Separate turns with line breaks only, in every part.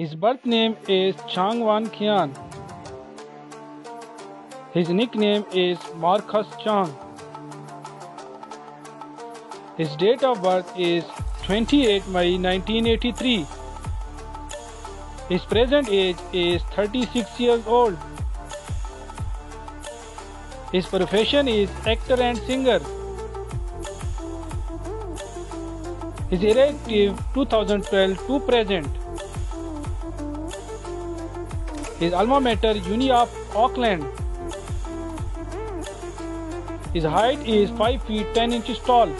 His birth name is Chang Wan Kian. His nickname is Marcus Chang. His date of birth is 28 May 1983. His present age is 36 years old. His profession is actor and singer. His active 2012 to present. His alma mater Uni of Auckland. His height is 5 feet 10 inches tall.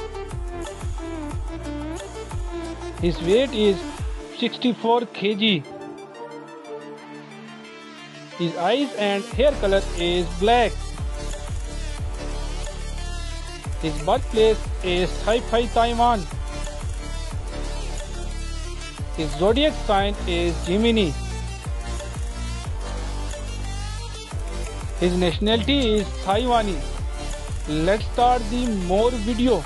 His weight is 64 kg. His eyes and hair color is black. His birthplace is Taipei, Taiwan. His zodiac sign is Gemini. His nationality is Taiwanese. Let's start the more video.